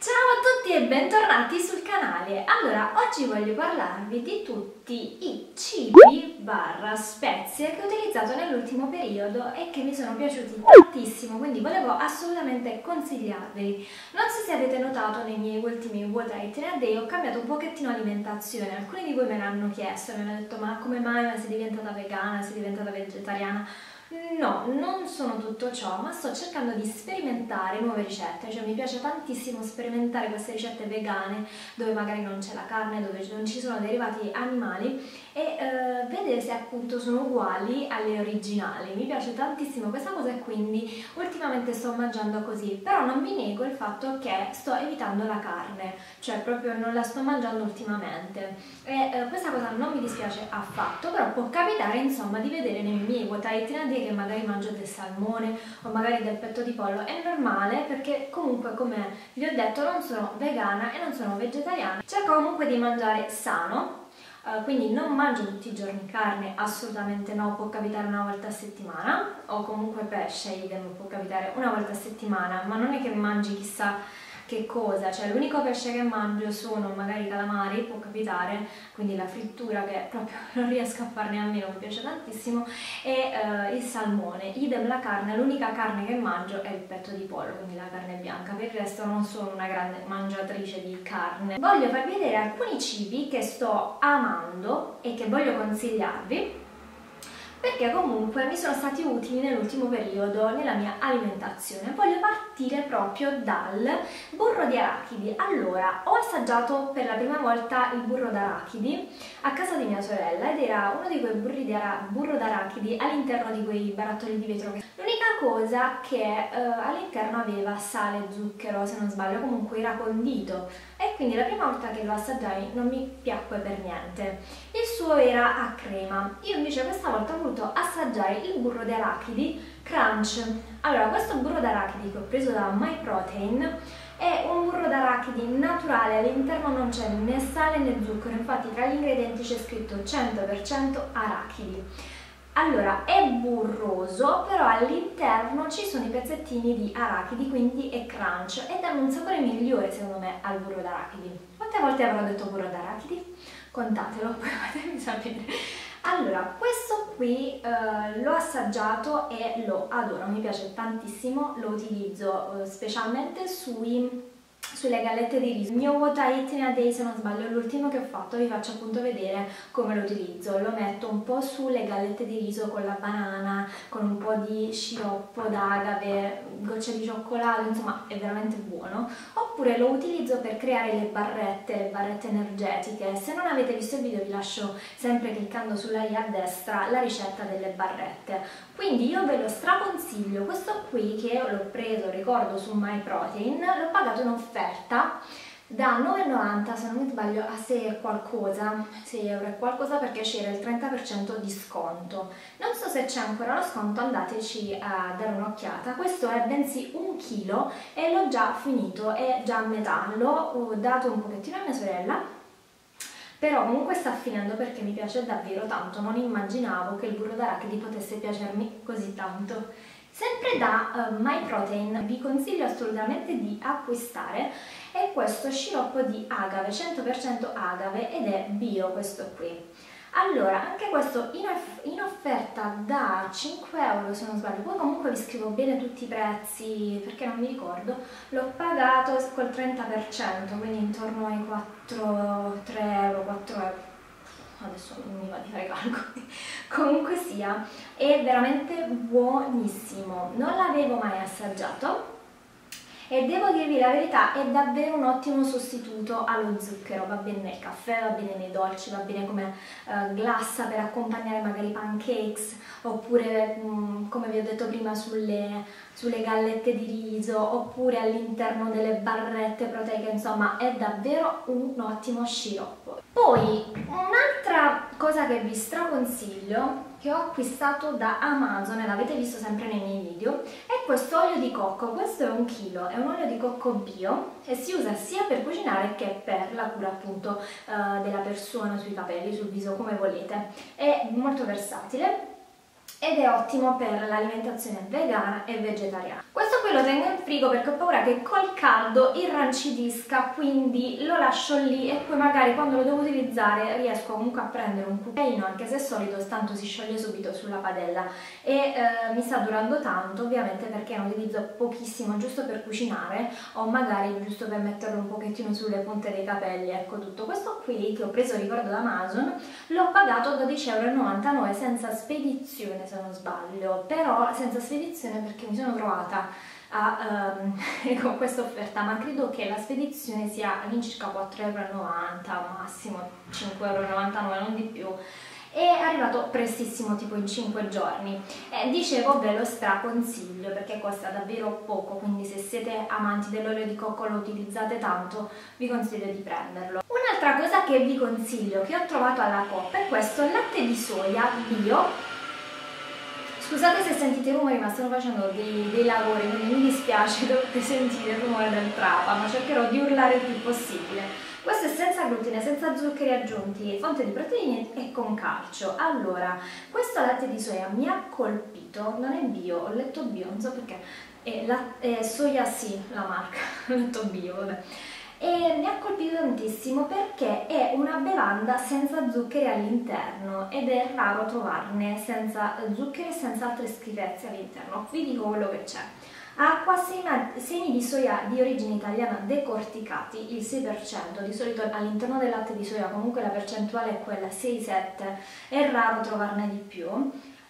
Ciao a tutti e bentornati sul canale! Allora, oggi voglio parlarvi di tutti i cibi barra spezie che ho utilizzato nell'ultimo periodo e che mi sono piaciuti tantissimo, quindi volevo assolutamente consigliarveli. Non so se avete notato nei miei ultimi What I Day ho cambiato un pochettino alimentazione, alcuni di voi me l'hanno chiesto, mi hanno detto ma come mai ma sei diventata vegana, sei diventata vegetariana? No, non sono tutto ciò, ma sto cercando di sperimentare nuove ricette, cioè mi piace tantissimo sperimentare queste ricette vegane dove magari non c'è la carne, dove non ci sono derivati animali. E eh, vedere se appunto sono uguali alle originali. Mi piace tantissimo questa cosa e quindi ultimamente sto mangiando così, però non vi nego il fatto che sto evitando la carne, cioè proprio non la sto mangiando ultimamente. E eh, questa cosa non mi dispiace affatto, però può capitare insomma di vedere nei miei quotidiani che magari mangio del salmone o magari del petto di pollo, è normale perché comunque come vi ho detto non sono vegana e non sono vegetariana, cerco comunque di mangiare sano Uh, quindi non mangio tutti i giorni carne, assolutamente no, può capitare una volta a settimana, o comunque pesce, idem, può capitare una volta a settimana, ma non è che mangi chissà che cosa, cioè l'unico pesce che mangio sono magari i calamari, può capitare, quindi la frittura che proprio non riesco a farne a meno, mi piace tantissimo, e uh, il salmone, idem la carne, l'unica carne che mangio è il petto di pollo, quindi la carne bianca, per il resto non sono una grande mangiatrice di carne. Voglio farvi vedere alcuni cibi che sto amando e che voglio consigliarvi perché comunque mi sono stati utili nell'ultimo periodo nella mia alimentazione. Voglio partire proprio dal burro di arachidi. Allora, ho assaggiato per la prima volta il burro d'arachidi a casa di mia sorella ed era uno di quei burri di burro d'arachidi all'interno di quei barattoli di vetro. L'unica cosa che eh, all'interno aveva sale e zucchero, se non sbaglio, comunque era condito e quindi la prima volta che lo assaggiai non mi piacque per niente. Il suo era a crema. Io invece questa volta ho voluto assaggiare il burro di arachidi crunch. Allora, questo burro d'arachidi che ho preso da MyProtein è un burro d'arachidi naturale, all'interno non c'è né sale né zucchero, infatti tra gli ingredienti c'è scritto 100% arachidi. Allora, è burroso, però all'interno ci sono i pezzettini di arachidi, quindi è crunch ed è un sapore migliore secondo me al burro d'arachidi. Quante volte avrò detto burro d'arachidi? Contatelo, poi fatemi sapere. Allora, questo qui eh, l'ho assaggiato e lo adoro, mi piace tantissimo, lo utilizzo eh, specialmente sui sulle gallette di riso. Il mio What I Eat in a Day, se non sbaglio, è l'ultimo che ho fatto, vi faccio appunto vedere come lo utilizzo. Lo metto un po' sulle gallette di riso con la banana, con un po' di sciroppo d'agave, gocce di cioccolato, insomma è veramente buono. Oppure lo utilizzo per creare le barrette, le barrette energetiche. Se non avete visto il video vi lascio sempre cliccando sulla i a destra la ricetta delle barrette. Quindi io ve lo straconsiglio, questo qui che l'ho preso, ricordo, su MyProtein, l'ho pagato in offerta da 9,90 se non mi sbaglio a 6 e qualcosa, 6 euro e qualcosa perché c'era il 30% di sconto. Non so se c'è ancora lo sconto, andateci a dare un'occhiata. Questo è bensì un chilo e l'ho già finito, è già a metà. L'ho dato un pochettino a mia sorella però comunque sta finendo perché mi piace davvero tanto, non immaginavo che il burro d'arachidi potesse piacermi così tanto. Sempre da uh, MyProtein vi consiglio assolutamente di acquistare è questo sciroppo di agave, 100% agave ed è bio questo qui. Allora, anche questo in, off in, offerta da 5 euro se non sbaglio, poi comunque vi scrivo bene tutti i prezzi perché non mi ricordo, l'ho pagato col 30%, quindi intorno ai 4, 3 euro, 4 euro, adesso non mi va di fare calcoli, comunque sia, è veramente buonissimo, non l'avevo mai assaggiato, e devo dirvi la verità è davvero un ottimo sostituto allo zucchero, va bene nel caffè, va bene nei dolci, va bene come uh, glassa per accompagnare magari pancakes oppure mh, mm, come vi ho detto prima sulle, sulle gallette di riso oppure all'interno delle barrette proteiche, insomma è davvero un ottimo sciroppo. Poi un'altra cosa che vi straconsiglio che ho acquistato da Amazon e l'avete visto sempre nei miei video è questo olio di cocco, questo è un chilo, è un olio di cocco bio e si usa sia per cucinare che per la cura appunto uh, della persona sui capelli, sul viso, come volete, è molto versatile ed è ottimo per l'alimentazione vegana e vegetariana. Questo qui lo tengo in frigo perché ho paura che col caldo irrancidisca, quindi lo lascio lì e poi magari quando lo devo utilizzare riesco comunque a prendere un cucchiaino, anche se è solito tanto si scioglie subito sulla padella e eh, mi sta durando tanto ovviamente perché ne utilizzo pochissimo giusto per cucinare o magari giusto per metterlo un pochettino sulle punte dei capelli, ecco tutto. Questo qui che ho preso ricordo da Amazon l'ho pagato 12,99€ senza spedizione se non sbaglio, però senza spedizione perché mi sono trovata a, um, con questa offerta, ma credo che la spedizione sia all'incirca 4,90€, massimo 5,99€, non di più è arrivato prestissimo, tipo in 5 giorni. E dicevo, ve lo straconsiglio perché costa davvero poco, quindi se siete amanti dell'olio di cocco lo utilizzate tanto, vi consiglio di prenderlo. Un'altra cosa che vi consiglio, che ho trovato alla Coop, è questo latte di soia bio Scusate se sentite rumori ma sto facendo dei, dei, lavori quindi mi dispiace dovete sentire il rumore del trapa ma cercherò di urlare il più possibile. Questo è senza glutine, senza zuccheri aggiunti, fonte di proteine e con calcio. Allora, questo latte di soia mi ha colpito, non è bio, ho letto bio, non so perché, è, la, è soia sì la marca, ho letto bio, vabbè e mi ha colpito tantissimo perché è una bevanda senza zuccheri all'interno ed è raro trovarne senza zuccheri e senza altre schifezze all'interno. Vi dico quello che c'è. Acqua, semi di soia di origine italiana decorticati, il 6%, di solito all'interno del latte di soia comunque la percentuale è quella 6-7, è raro trovarne di più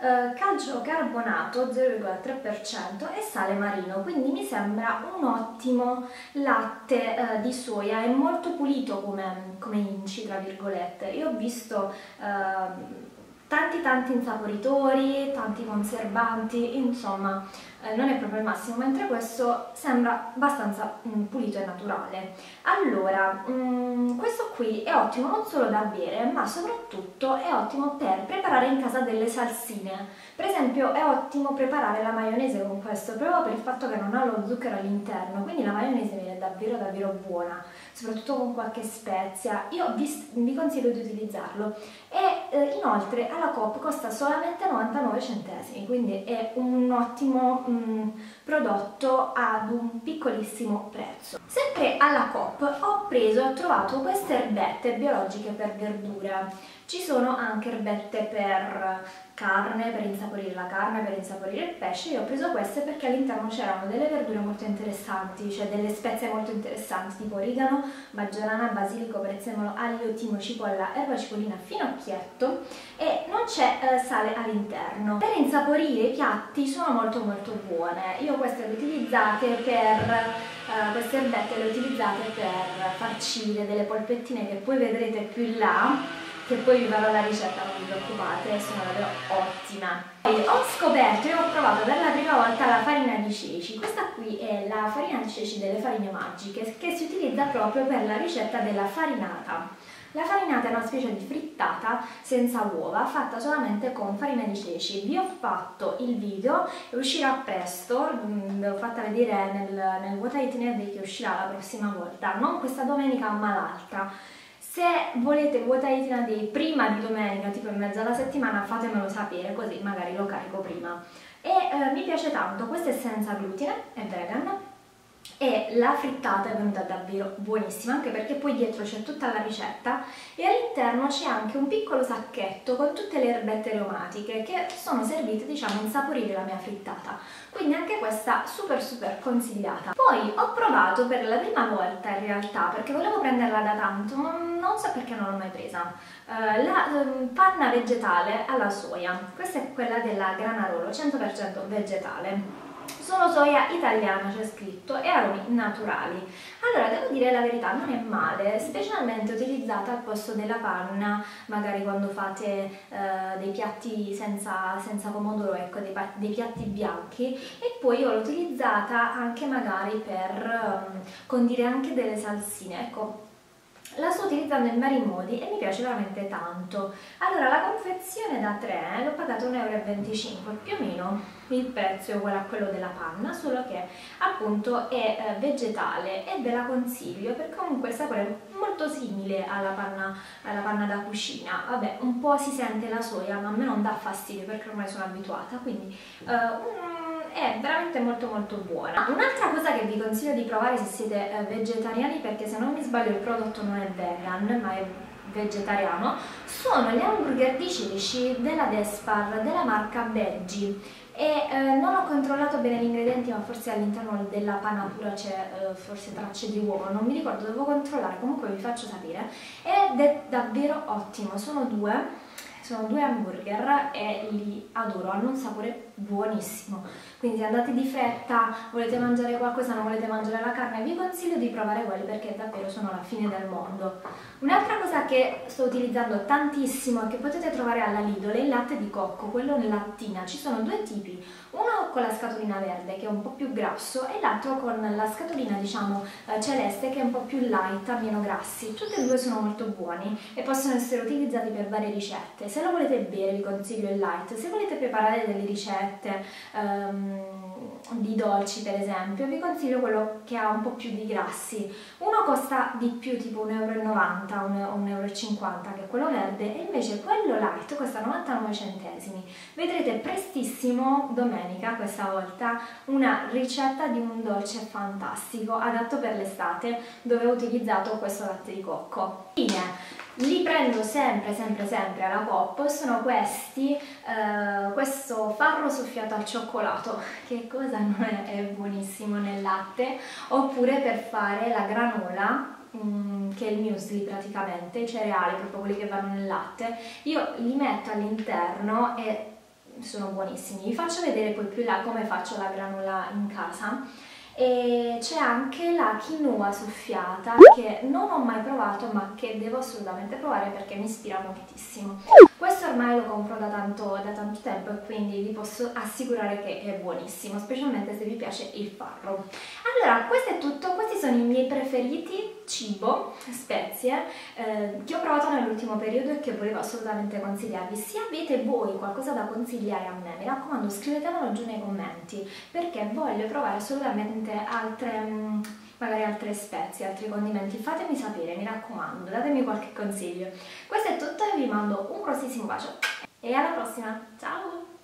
eh, calcio carbonato 0,3% e sale marino, quindi mi sembra un ottimo latte eh, di soia, è molto pulito come, come inci, tra virgolette. Io ho visto eh, tanti tanti insaporitori, tanti conservanti, insomma eh, non è proprio il massimo, mentre questo sembra abbastanza mh, mm, pulito e naturale. Allora, mh, mm, questo qui è ottimo non solo da bere, ma soprattutto è ottimo per preparare in casa delle salsine. Per esempio è ottimo preparare la maionese con questo, proprio per il fatto che non ha lo zucchero all'interno, quindi la maionese davvero davvero buona, soprattutto con qualche spezia. Io vi, vi consiglio di utilizzarlo. E eh, inoltre alla Coop costa solamente 99 centesimi, quindi è un ottimo mh, mm, prodotto ad un piccolissimo prezzo. Sempre alla Coop ho preso e ho trovato queste erbette biologiche per verdura. Ci sono anche erbette per carne, per insaporire la carne, per insaporire il pesce. Io ho preso queste perché all'interno c'erano delle verdure molto interessanti, cioè delle spezie molto interessanti, tipo origano, maggiorana, basilico, prezzemolo, aglio, timo, cipolla, erba cipollina, finocchietto e non c'è eh, sale all'interno. Per insaporire i piatti sono molto molto buone. Io queste le utilizzate per uh, queste erbette le utilizzate per farcire delle polpettine che poi vedrete più in là che poi vi farò la ricetta, non vi preoccupate, sono davvero ottima. E ho scoperto e ho provato per la prima volta la farina di ceci. Questa qui è la farina di ceci delle farine magiche che si utilizza proprio per la ricetta della farinata. La farinata è una specie di frittata senza uova fatta solamente con farina di ceci. Vi ho fatto il video uscirà presto, mm, ve l'ho fatta vedere nel, nel What I Day che uscirà la prossima volta, non questa domenica ma l'altra. Se volete vuota Etina Day prima di domenica, tipo in mezzo alla settimana, fatemelo sapere, così magari lo carico prima. E eh, mi piace tanto, questa è senza glutine, è vegan, e la frittata è venuta davvero buonissima anche perché poi dietro c'è tutta la ricetta e all'interno c'è anche un piccolo sacchetto con tutte le erbette aromatiche che sono servite diciamo a insaporire la mia frittata. Quindi anche questa super super consigliata. Poi ho provato per la prima volta in realtà perché volevo prenderla da tanto ma non so perché non l'ho mai presa. Uh, la um, panna vegetale alla soia. Questa è quella della Granarolo 100% vegetale sono soia italiana c'è scritto e aromi naturali. Allora devo dire la verità non è male specialmente utilizzata al posto della panna magari quando fate eh, dei piatti senza, senza pomodoro ecco dei, dei, piatti bianchi e poi io l'ho utilizzata anche magari per um, condire anche delle salsine. Ecco la sto utilizzando in vari modi e mi piace veramente tanto. Allora, la confezione da 3 l'ho pagata 1,25 euro, più o meno il prezzo è uguale a quello della panna, solo che appunto è eh, vegetale e ve la consiglio perché comunque il sapore è molto simile alla panna, alla panna da cucina. Vabbè, un po' si sente la soia, ma a me non dà fastidio perché ormai sono abituata, quindi uh, è veramente molto molto buona. Un'altra cosa che vi consiglio di provare se siete uh, vegetariani, perché se non mi sbaglio il prodotto non è vegan, ma è vegetariano, sono gli hamburger di cilici della Despar, della marca Veggie. E eh, non ho controllato bene gli ingredienti ma forse all'interno della panna pura c'è eh, forse tracce di uovo, non mi ricordo, devo controllare, comunque vi faccio sapere. Ed è davvero ottimo, sono due sono due hamburger e li adoro, hanno un sapore buonissimo. Quindi se andate di fretta, volete mangiare qualcosa, non volete mangiare la carne vi consiglio di provare quelli perché davvero sono la fine del mondo. Un'altra che sto utilizzando tantissimo e che potete trovare alla Lidl è il latte di cocco, quello in lattina. Ci sono due tipi, uno con la scatolina verde che è un po' più grasso e l'altro con la scatolina diciamo eh, celeste che è un po' più light, meno grassi. Tutti e due sono molto buoni e possono essere utilizzati per varie ricette. Se lo volete bere vi consiglio il light, se volete preparare delle ricette um, di dolci per esempio vi consiglio quello che ha un po' più di grassi. Uno costa di più tipo 1,90 euro, 1,50 euro che è quello verde e invece quello light costa 99 centesimi. Vedrete prestissimo domenica questa volta una ricetta di un dolce fantastico adatto per l'estate dove ho utilizzato questo latte di cocco. Fine li prendo sempre sempre sempre alla Coop sono questi eh, questo farro soffiato al cioccolato. Che cosa non è, è buonissimo nel latte? Oppure per fare la granola mm, che è il muesli praticamente, i cereali, proprio quelli che vanno nel latte, io li metto all'interno e sono buonissimi. Vi faccio vedere poi più là come faccio la granola in casa e c'è anche la quinoa soffiata che non ho mai provato ma che devo assolutamente provare perché mi ispira moltissimo questo ormai lo compro da tanto, da tanto tempo e quindi vi posso assicurare che è buonissimo specialmente se vi piace il farro. Allora questo è tutto, questi sono i miei preferiti cibo, spezie eh, che ho provato nell'ultimo periodo e che volevo assolutamente consigliarvi. Se avete voi qualcosa da consigliare a me mi raccomando scrivetemelo giù nei commenti perché voglio provare assolutamente altre, mm, magari altre spezie, altri condimenti, fatemi sapere, mi raccomando, datemi qualche consiglio. Questo è tutto, vi mando un grossissimo bacio e alla prossima, ciao!